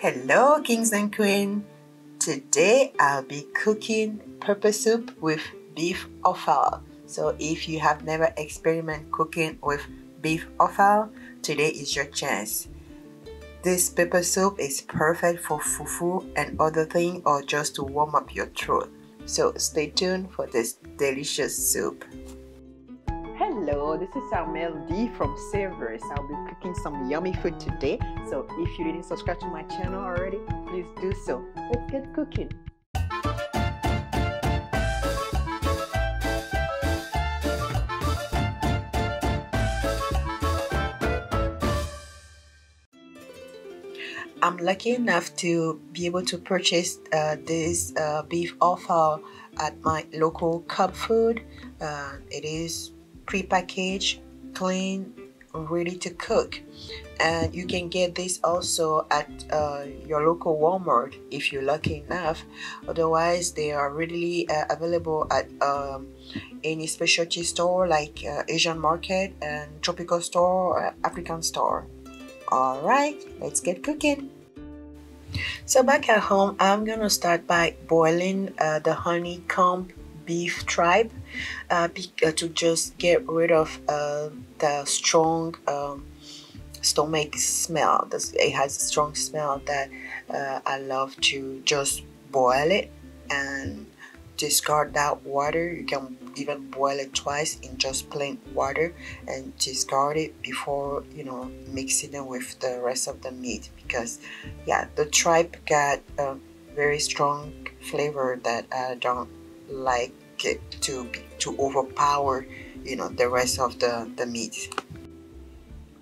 Hello, kings and queens. Today I'll be cooking pepper soup with beef offal. So if you have never experimented cooking with beef offal, today is your chance. This pepper soup is perfect for fufu and other things or just to warm up your throat. So stay tuned for this delicious soup. This is Armel D from Savourous. I'll be cooking some yummy food today. So if you didn't subscribe to my channel already, please do so. Let's get cooking. I'm lucky enough to be able to purchase uh, this uh, beef offal at my local Cub Food. Uh, it is pre-packaged, clean, ready to cook. And you can get this also at uh, your local Walmart if you're lucky enough. Otherwise, they are readily uh, available at um, any specialty store like uh, Asian market and tropical store or African store. All right, let's get cooking. So back at home, I'm gonna start by boiling uh, the honeycomb beef tripe uh, uh, to just get rid of uh, the strong um, stomach smell. It has a strong smell that uh, I love to just boil it and discard that water. You can even boil it twice in just plain water and discard it before you know mixing it with the rest of the meat because yeah the tripe got a very strong flavor that I don't like it to to overpower you know the rest of the the meat.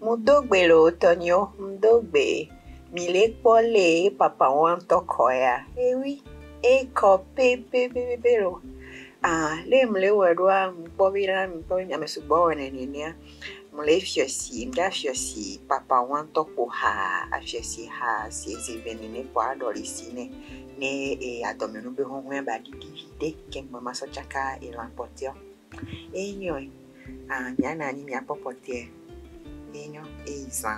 Mudogbe lo tonyo. Mudogbe. Mile pole papa wan tokoya ewi e ko pe pe pe pe lo. Ah, le mle wedwa mkpobira mkpobi amesugbo wene ninia mle fiosi mlefiosi mɖeafiosi papa wãtɔ ƒo ha afiasi ha si ezebe ne ne ƒo aɖɔli si ne ne e adɔmenu be hɔhɔe ba ɖiɖi viɖe ke ŋgbe ma a nyana anyi miakpɔ kpɔtɔe enyo eyi zã.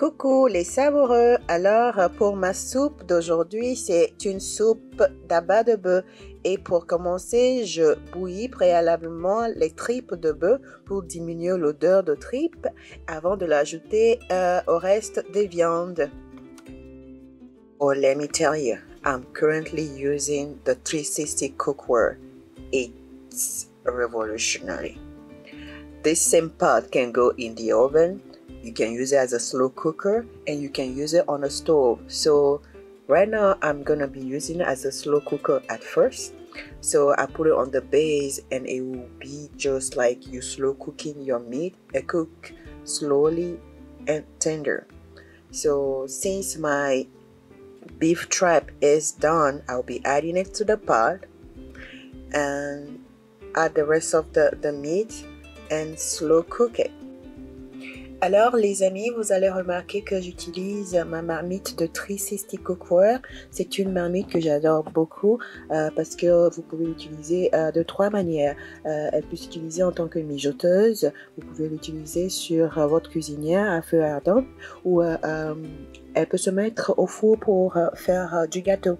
Coucou les savoureux, alors pour ma soupe d'aujourd'hui c'est une soupe d'abat de bœuf et pour commencer je bouillis préalablement les tripes de bœuf pour diminuer l'odeur de tripes avant de l'ajouter euh, au reste des viandes. Oh let me tell you, I'm currently using the 360 cookware. It's revolutionary. This same pot can go in the oven you can use it as a slow cooker and you can use it on a stove. So right now i'm gonna be using it as a slow cooker at first. So i put it on the base and it will be just like you slow cooking your meat. It cook slowly and tender. So since my beef tripe is done i'll be adding it to the pot and add the rest of the, the meat and slow cook it Alors les amis, vous allez remarquer que j'utilise ma marmite de 360 Cookware. C'est une marmite que j'adore beaucoup euh, parce que vous pouvez l'utiliser euh, de trois manières. Euh, elle peut s'utiliser en tant que mijoteuse, vous pouvez l'utiliser sur euh, votre cuisinière à feu ardent ou euh, euh, elle peut se mettre au four pour faire du gâteau.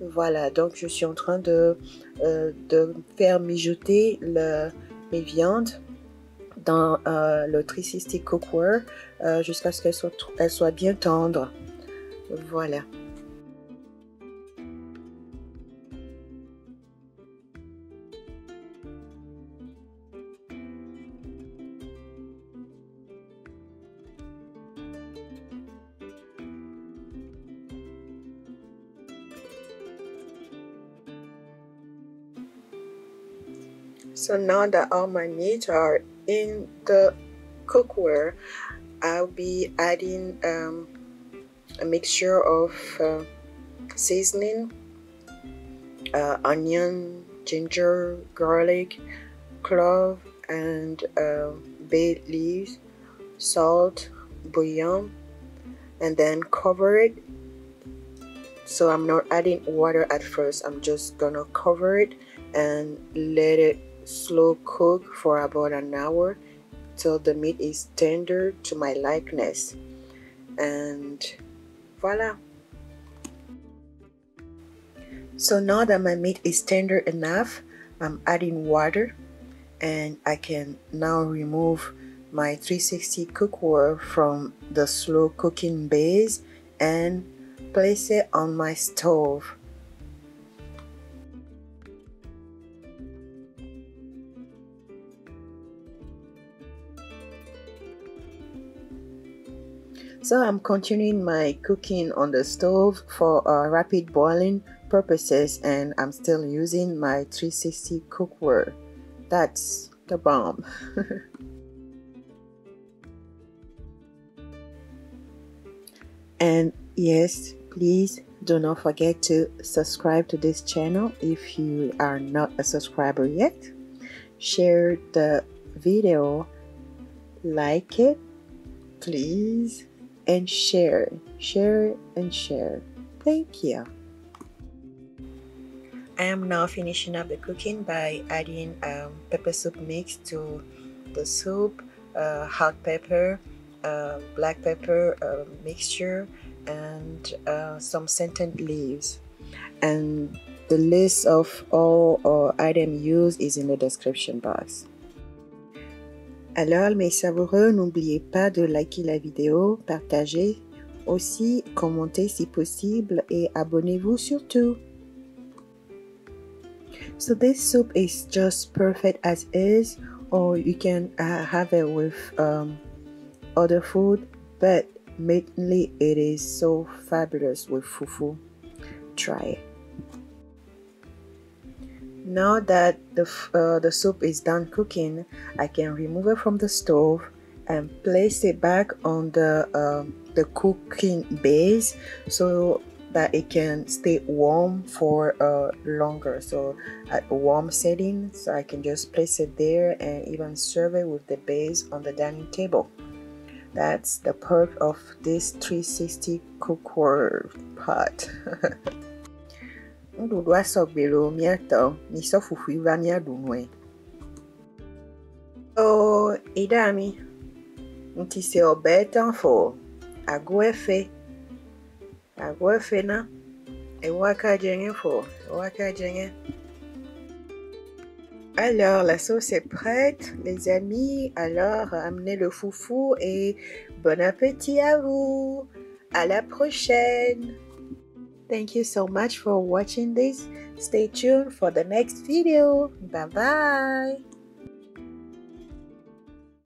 Voilà, donc je suis en train de, faire mijoter mes viandes dans euh, le 360 cookware euh, jusqu'à ce qu'elle soit, elle soit bien tendre. Voilà. So now that all my meat are in the cookware, I'll be adding um, a mixture of uh, seasoning, uh, onion, ginger, garlic, clove, and uh, bay leaves, salt, bouillon, and then cover it. So I'm not adding water at first. I'm just gonna cover it and let it slow cook for about an hour till the meat is tender to my likeness. And voila. So now that my meat is tender enough I'm adding water and I can now remove my 360 cookware from the slow cooking base and place it on my stove So I'm continuing my cooking on the stove for uh, rapid boiling purposes and I'm still using my 360 cookware. That's the bomb. and yes, please do not forget to subscribe to this channel if you are not a subscriber yet. Share the video, like it, please and share, share and share. Thank you. I am now finishing up the cooking by adding um, pepper soup mix to the soup, uh, hot pepper, uh, black pepper uh, mixture, and uh, some scented leaves. And the list of all uh, items used is in the description box. Alors mes savoureux, n'oubliez pas de liker la vidéo, partager, aussi commenter si possible et abonnez-vous surtout. So this soup is just perfect as is or you can uh, have it with um, other food but mainly it is so fabulous with fufu. Try it. Now that the, uh, the soup is done cooking, I can remove it from the stove and place it back on the, uh, the cooking base so that it can stay warm for uh, longer. So at a warm setting, so I can just place it there and even serve it with the base on the dining table. That's the perk of this 360 cookware pot. Nuɖuɖu asɔgbele o míatɔ misɔ fufui va míaɖu nue. O iɖami ŋuti se ɔbɛ tán fɔ ago efe ago efe na ewa ka dzeŋe fɔ ewa ka dzeŋe. Alors, la sauce est prête, les amis. Alors, amenez le foufou et bon appétit à vous. À la prochaine. Thank you so much for watching this. Stay tuned for the next video. Bye bye.